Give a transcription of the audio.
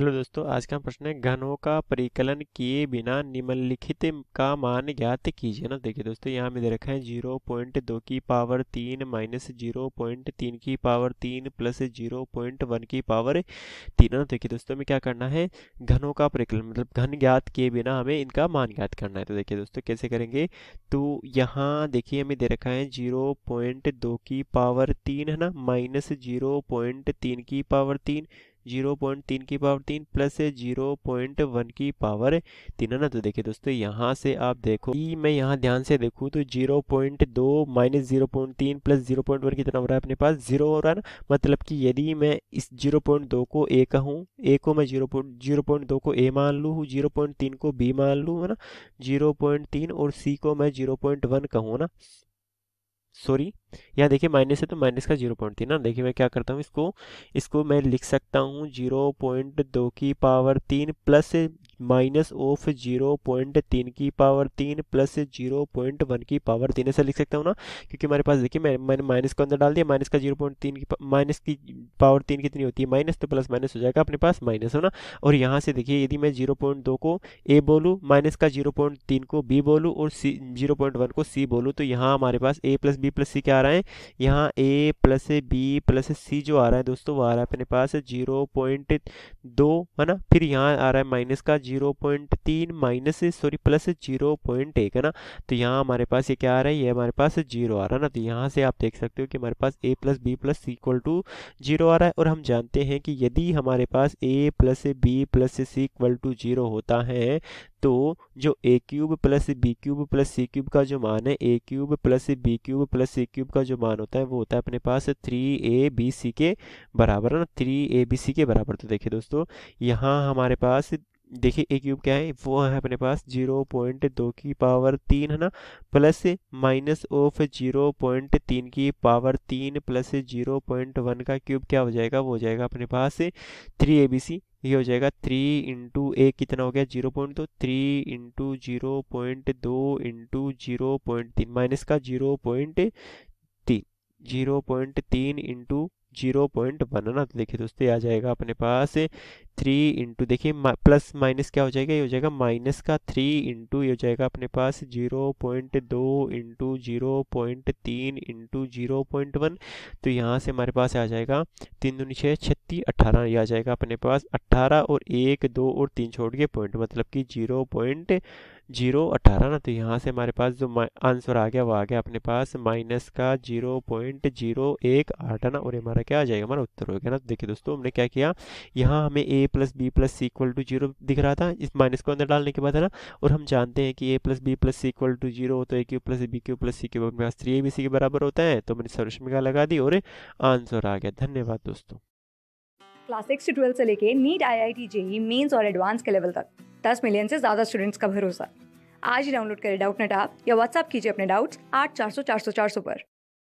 Hello दोस्तों, आज का प्रश्न है, घनों का परिकलन किए बिना निम्नलिखित का मान ज्ञात कीजिए ना। देखिए दोस्तों, यहाँ में दे रखा है ज़ीरो पॉइंट दो की पावर तीन माइनस ज़ीरो पॉइंट तीन की पावर तीन प्लस ज़ीरो पॉइंट वन की पावर तीन ना। देखिए दोस्तों में क्या करना है, घनों का परिकलन मतलब घन ज्ञात किए बिना हमें इनका मान ज्ञात करना है। तो देखिए दोस्तों, कैसे करेंगे? तो यहाँ देखिए हमें दे रखा है ज़ीरो पॉइंट दो की पावर तीन है ना, माइनस ज़ीरो पॉइंट तीन की पावर तीन ज़ीरो पॉइंट तीन की पावर तीन प्लस ज़ीरो पॉइंट वन की पावर तीन है ना तो देखिए दोस्तों यहाँ से आप देखो कि मैं यहाँ ध्यान से देखूँ तो ज़ीरो पॉइंट दो माइनस ज़ीरो पॉइंट तीन प्लस ज़ीरो पॉइंट वन कितना हो रहा है अपने पास ज़ीरो हो रहा है ना मतलब कि यदि मैं इस ज़ीरो पॉइंट दो को ए कहूँ ए को मैं ज़ीरो पॉइंट ज़ीरो पॉइंट दो को ए मान लूँ ज़ीरो पॉइंट तीन को बी मान लूँ है ना ज़ीरो पॉइंट तीन और सी को मैं ज़ीरो पॉइंट वन कहूँ ना सॉरी यहाँ देखिए माइनस है तो माइनस का ज़ीरो पॉइंट थी ना। देखिए मैं क्या करता हूँ, इसको इसको मैं लिख सकता हूँ ज़ीरो पॉइंट दो की पावर तीन plus minus of zero point तीन की पावर तीन प्लस ज़ीरो पॉइंट वन की पावर तीन, ऐसा लिख सकता हूँ ना? क्योंकि हमारे पास देखिए, मैं मैंने माइनस को अंदर डाल दिया, माइनस का ज़ीरो पॉइंट तीन की माइनस की पावर तीन कितनी होती है? माइनस तो प्लस माइनस हो जाएगा, अपने पास माइनस, हो ना? और यहाँ से देखिए, यदि मैं ज़ीरो पॉइंट दो को ए बोलूँ, माइनस का ज़ीरो पॉइंट तीन को बी बोलूँ और सी, ज़ीरो पॉइंट वन को सी बोलूँ तो यहाँ हमारे पास A plus B plus C क्या आ रहा है? यहाँ A plus B plus C जो आ रहा है दोस्तों, वो आ रहा है अपने पास ज़ीरो पॉइंट दो, है ना? फिर यहाँ आ रहा है माइनस का ज़ीरो पॉइंट तीन minus sorry, plus zero point एक, है ना? तो यहाँ हमारे पास ये क्या आ रहा है? ये हमारे पास ज़ीरो आ रहा है ना? तो यहाँ से आप देख सकते हो कि हमारे पास A plus B plus equal to zero आ रहा है और हम जानते हैं कि यदि हमारे पास A plus B plus C equal to zero होता है तो जो A cube plus B cube plus C cube का जो मान है A cube plus B cube plus C cube का जो मान होता है, वो होता है अपने पास थ्री ए बी सी के बराबर, है ना? थ्री ए बी सी के बराबर। तो देखिए दोस्तों, यहाँ हमारे पास देखिए ए क्यूब क्या है? वो है अपने पास ज़ीरो पॉइंट दो की पावर तीन, है ना? Plus minus of zero point तीन की पावर तीन प्लस ज़ीरो पॉइंट वन का क्यूब क्या हो जाएगा? वो हो जाएगा अपने पास थ्री ए बी सी। ये हो जाएगा थ्री इंटू ए कितना हो गया? ज़ीरो पॉइंट दो। थ्री इंटू ज़ीरो पॉइंट दो इंटू ज़ीरो पॉइंट तीन माइनस का ज़ीरो पॉइंट तीन। ज़ीरो पॉइंट तीन इंटू ज़ीरो पॉइंट वन ना? देखिए दोस्तों आ जाएगा अपने पास थ्री इंटू देखिए प्लस माइनस क्या हो जाएगा? ये हो जाएगा माइनस का थ्री इंटू ये हो जाएगा अपने पास ज़ीरो पॉइंट दो इंटू ज़ीरो पॉइंट तीन इंटू ज़ीरो पॉइंट वन तो यहाँ से हमारे पास आ जाएगा तीन दूनी छः छत्तीस अट्ठारह ये आ जाएगा अपने पास अट्ठारह और एक, दो और तीन छोड़ के पॉइंट मतलब कि ज़ीरो पॉइंट ज़ीरो अठारह ना। तो यहाँ से हमारे पास जो आंसर आ गया, वो आ गया अपने पास माइनस का ज़ीरो पॉइंट ज़ीरो एक आठ ना? और हमारा क्या आ जाएगा? हमारा उत्तर हो गया ना। तो देखिए दोस्तों, हमने क्या किया? यहाँ हमें A plus B plus C equal to zero दिख रहा था, इस माइनस को अंदर डालने के बाद है ना, और हम जानते हैं कि A plus B plus C equal to zero तो A cube plus B, cube plus C, cube अपने पास थ्री, ए बी सी के बराबर होता है। तो मैंने सर्वस्मिका लगा दी और आंसर आ गया। धन्यवाद दोस्तों। क्लास सिक्स से ट्वेल्थ से लेके NEET I I T JEE mains और एडवांस के लेवल तक, दस मिलियन से ज़्यादा स्टूडेंट्स का भरोसा। आज ही डाउनलोड करें डाउट नेट आप या व्हाट्सअप कीजिए अपने डाउट्स आठ चार सौ चार सौ चार सौ पर।